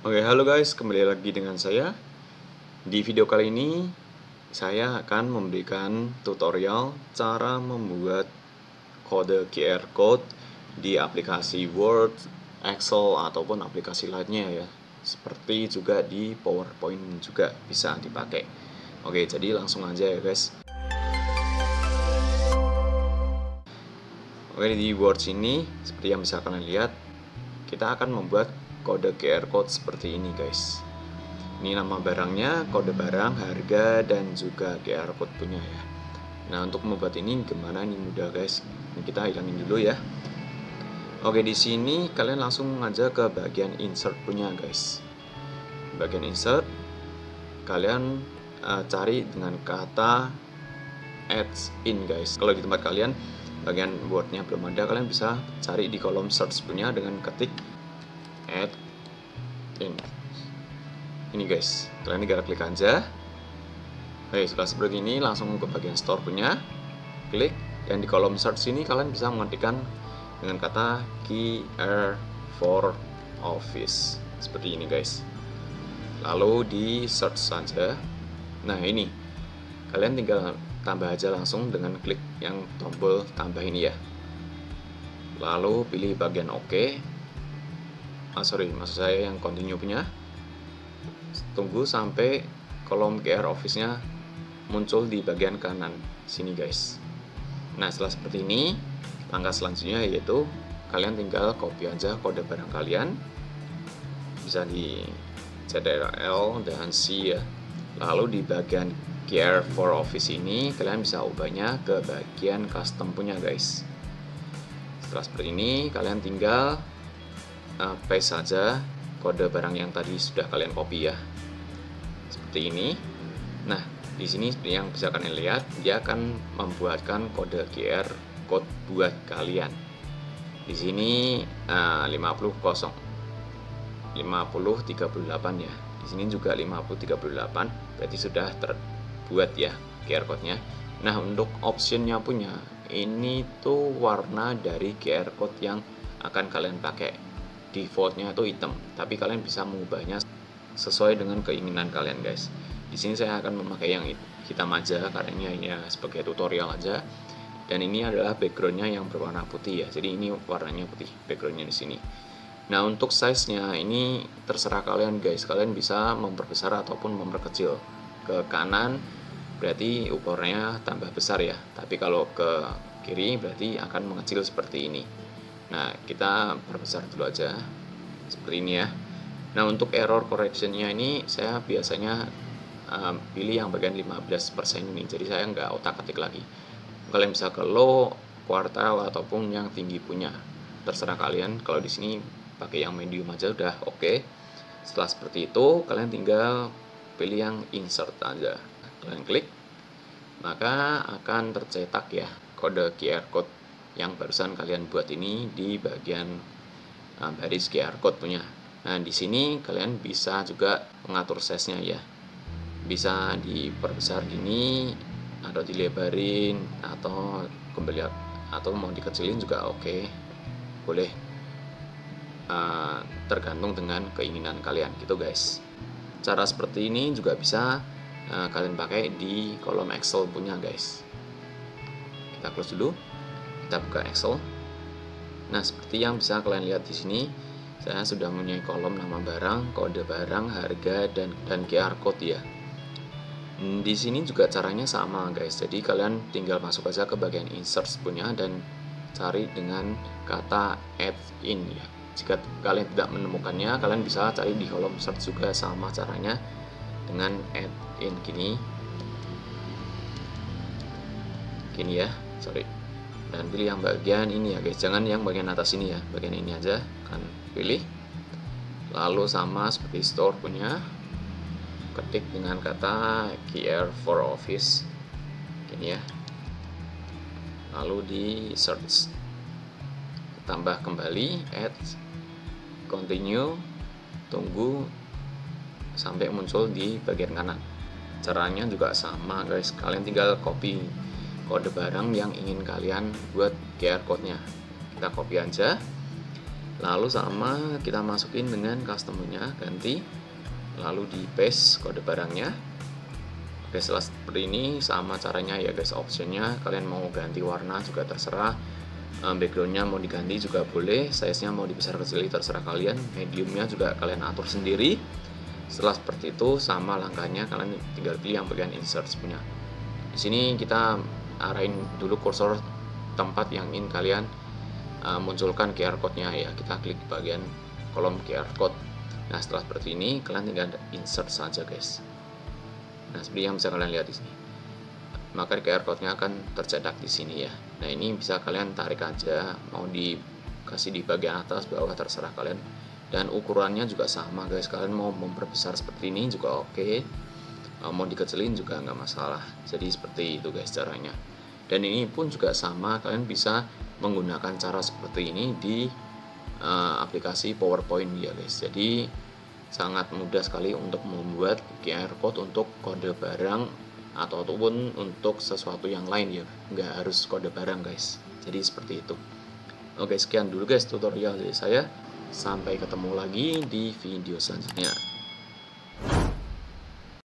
Oke, halo guys, kembali lagi dengan saya. Di video kali ini, saya akan memberikan tutorial cara membuat kode QR code di aplikasi Word, Excel, ataupun aplikasi lainnya ya. Seperti juga di PowerPoint juga bisa dipakai. Oke, jadi langsung aja ya guys. Oke, di Word ini, seperti yang bisa kalian lihat, kita akan membuat kode QR code seperti ini guys. Ini nama barangnya, kode barang, harga, dan juga QR code punya ya. Nah untuk membuat ini gimana ini mudah guys? Ini kita hilangin dulu ya. Oke di sini kalian langsung aja ke bagian insert punya guys. Bagian insert kalian uh, cari dengan kata adds in guys. Kalau di tempat kalian bagian wordnya belum ada kalian bisa cari di kolom search punya dengan ketik add in. Ini guys. Kalian tinggal klik aja. Oke setelah seperti ini langsung ke bagian store punya. Klik. Dan di kolom search ini kalian bisa mengetikkan dengan kata QR for office. Seperti ini guys. Lalu di search saja. Nah ini. Kalian tinggal tambah aja langsung dengan klik yang tombol tambah ini ya. Lalu pilih bagian OK ah, sorry maksud saya yang continue punya. Tunggu sampai kolom QR office nya muncul di bagian kanan sini guys. Nah setelah seperti ini langkah selanjutnya yaitu kalian tinggal copy aja kode barang kalian. Bisa di CTRL dan C ya. Lalu di bagian QR for office ini kalian bisa ubahnya ke bagian custom punya guys. Setelah seperti ini kalian tinggal uh, paste saja kode barang yang tadi sudah kalian copy ya? Seperti ini. Nah di sini yang bisa kalian lihat dia akan membuatkan kode QR code buat kalian. Di sini uh, 50 kosong. 50 38 ya. Di sini juga 50 38 berarti sudah terbuat ya QR code nya nah untuk optionnya punya ini tuh warna dari QR code yang akan kalian pakai defaultnya itu hitam. Tapi kalian bisa mengubahnya sesuai dengan keinginan kalian guys. Di sini saya akan memakai yang hitam aja karena ini hanya sebagai tutorial aja. Dan ini adalah backgroundnya yang berwarna putih ya. Jadi ini warnanya putih backgroundnya di sini. Nah untuk size nya ini terserah kalian guys. Kalian bisa memperbesar ataupun memperkecil. Ke kanan berarti ukurannya tambah besar ya. Tapi kalau ke kiri berarti akan mengecil seperti ini Nah, kita perbesar dulu aja seperti ini ya. Nah, untuk error correctionnya ini saya biasanya um, pilih yang bagian 15% ini. Jadi saya nggak otak-atik lagi. Kalian bisa ke low, kuartal ataupun yang tinggi punya. Terserah kalian. Kalau di sini pakai yang medium aja udah oke. Okay. Setelah seperti itu, kalian tinggal pilih yang insert aja. Kalian klik, maka akan tercetak ya kode QR code yang barusan kalian buat ini di bagian uh, baris QR code punya. Nah, di sini kalian bisa juga mengatur size-nya ya. Bisa diperbesar gini atau dilebarin atau kembali atau mau dikecilin juga oke. Okay. Boleh uh, tergantung dengan keinginan kalian gitu guys. Cara seperti ini juga bisa uh, kalian pakai di kolom Excel punya guys. Kita close dulu kita buka Excel. Nah, seperti yang bisa kalian lihat di sini, saya sudah mempunyai kolom nama barang, kode barang, harga, dan dan QR code ya. Hmm, di sini juga caranya sama guys. Jadi kalian tinggal masuk aja ke bagian insert punya dan cari dengan kata add in ya. Jika kalian tidak menemukannya, kalian bisa cari di kolom search juga sama caranya dengan add in gini. Gini ya, sorry dan pilih yang bagian ini ya guys. Jangan yang bagian atas ini ya. Bagian ini aja kan. Pilih. Lalu sama seperti store punya. Ketik dengan kata QR for office ini ya. Lalu di search tambah kembali add continue. Tunggu sampai muncul di bagian kanan. Caranya juga sama guys. Kalian tinggal copy kode barang yang ingin kalian buat QR code-nya. Kita copy aja. lalu sama kita masukin dengan customernya ganti. Lalu di paste kode barangnya. Oke setelah seperti ini sama caranya ya guys optionnya. Kalian mau ganti warna juga terserah. Backgroundnya mau diganti juga boleh size nya mau dibesar kecil terserah kalian. Mediumnya juga kalian atur sendiri. Setelah seperti itu sama langkahnya kalian tinggal pilih yang bagian insert punya. Di sini kita arahin dulu kursor tempat yang ingin kalian uh, munculkan QR code-nya ya kita klik bagian kolom QR code nah setelah seperti ini kalian tinggal insert saja guys nah seperti yang bisa kalian lihat di sini maka QR code-nya akan tercetak di sini ya. Nah, ini bisa kalian tarik aja, mau dikasih di bagian atas, bawah terserah kalian. Dan ukurannya juga sama guys, kalian mau memperbesar seperti ini juga oke. Okay. Mau dikecilin juga nggak masalah. Jadi seperti itu guys caranya. Dan ini pun juga sama, kalian bisa menggunakan cara seperti ini di uh, aplikasi PowerPoint ya guys. Jadi sangat mudah sekali untuk membuat QR code untuk kode barang ataupun untuk sesuatu yang lain ya. Nggak harus kode barang guys. Jadi seperti itu. Oke sekian dulu guys tutorial dari saya. Sampai ketemu lagi di video selanjutnya